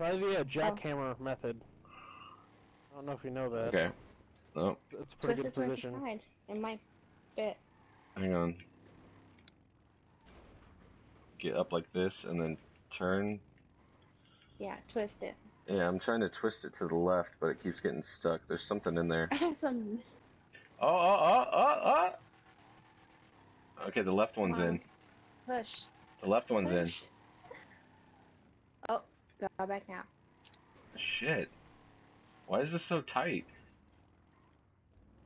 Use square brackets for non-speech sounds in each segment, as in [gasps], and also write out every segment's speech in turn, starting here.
Try the uh, jackhammer method. I don't know if you know that. Okay. Oh, It's a pretty Twist good it towards the position. side. It might fit. hang on. Get up like this and then turn. Yeah, twist it. Yeah, I'm trying to twist it to the left, but it keeps getting stuck. There's something in there. [laughs] I some. Oh, oh, oh, oh, oh! Okay, the left one's Wow. in. Push. The left one's in. Push. Oh, go back now. Shit. Why is this so tight?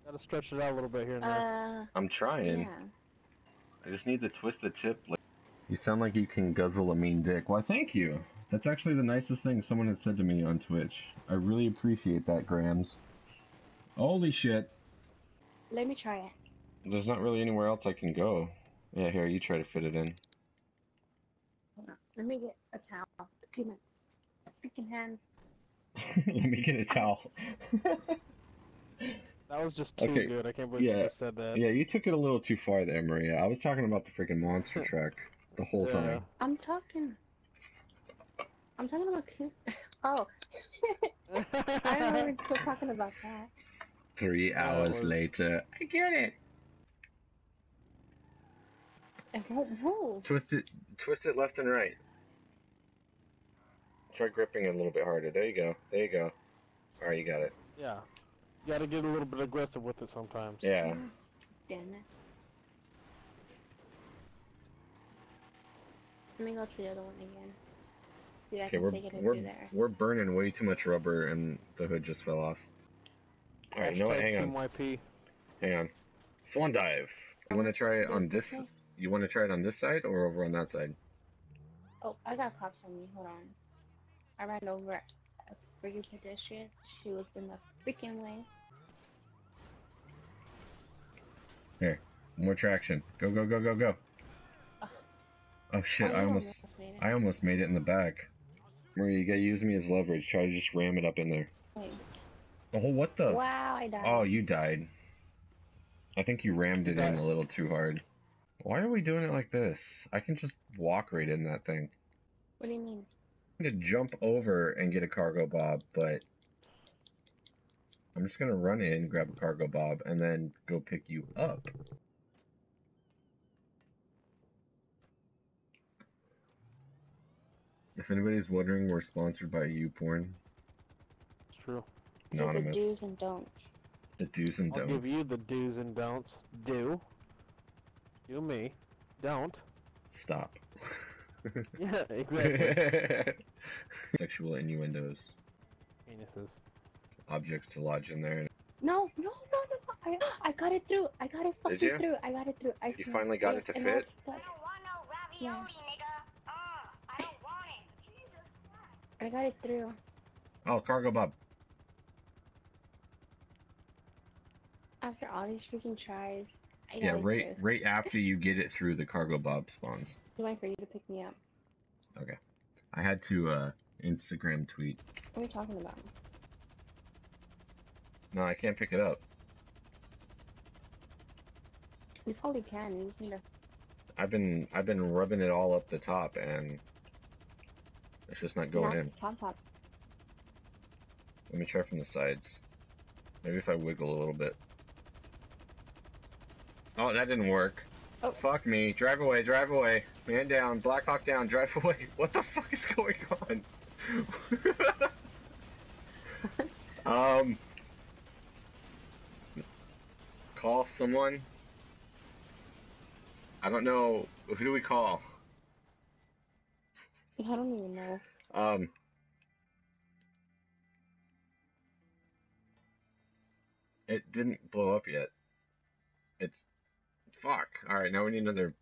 Gotta stretch it out a little bit here and there. Uh, I'm trying. yeah. I just need to twist the tip. Like... You sound like you can guzzle a mean dick. Why, thank you. That's actually the nicest thing someone has said to me on Twitch. I really appreciate that, Grams. Holy shit. Let me try it. There's not really anywhere else I can go. Yeah, here, you try to fit it in. Hold on. Let me get a towel. Okay, my freaking hands. Let me get a towel. That was just too Okay, good. I can't believe yeah, you just said that. yeah, you took it a little too far there, Maria. I was talking about the freaking monster [laughs] truck the whole Yeah. time. I'm talking. I'm talking about. King- [laughs] Oh. [laughs] I don't know we're still talking about that. Three Yeah, it hours was- later. I get it. It won't move. Twist it, twist it left and right. Try gripping it a little bit harder. There you go. There you go. All right, you got it. yeah. You gotta get a little bit aggressive with it sometimes. Yeah. Mm-hmm. Damn it. Let me go to the other one again. See if I Okay, can we're take it into we're there. we're burning way too much rubber, and the hood just fell off. All right, you know what? Hang on, YP. hang on. Swan dive. You want to try it on this? You want to try it on this side or over on that side? Oh, I got cops on me. Hold on. I ran over a freaking pedestrian. She was in the freaking way. Here, more traction. Go go go go go. Oh shit! I you almost made it. I almost made it in the back. Maria, you gotta use me as leverage. Try to just ram it up in there. Wait. Oh, what the? Wow, I died. Oh, you died. I think you rammed it in a little too hard. Why are we doing it like this? I can just walk right in that thing. What do you mean? I'm gonna jump over and get a Cargobob, but I'm just gonna run in, grab a Cargobob, and then go pick you up. If anybody's wondering, we're sponsored by YouPorn. It's true. So the do's and don'ts. The do's and I'll don'ts. give you the do's and don'ts. Do. Do me. Don't. Stop. [laughs] Yeah, [laughs] exactly. [laughs] Sexual innuendos. Penises. Objects to lodge in there. No, no, no, no, no. I, [gasps] I got it through. I got it fucking you? through. I got it through. I You finally got Yeah, it to and I was fit? stuck. I don't want no ravioli, nigga. Uh, I don't want it. Jesus Christ. I got it through. Oh, Cargobob. After all these freaking tries, I got Yeah, right, right after you get it [laughs] through the Cargobob spawns. I'm waiting for you to pick me up. Okay. I had to uh Instagram tweet. What are you talking about? No, I can't pick it up. You probably can. You just need to. I've been I've been rubbing it all up the top and it's just not going Not in. Top, top. Let me try from the sides. Maybe if I wiggle a little bit. Oh, that didn't work. Oh. Fuck me. Drive away, drive away. Man down, Black Hawk down, drive [laughs] away. What the fuck is going on? [laughs] um. Call someone. I don't know. Who do we call? I don't even know. Um. It didn't blow up yet. It's fuck. All right, now we need another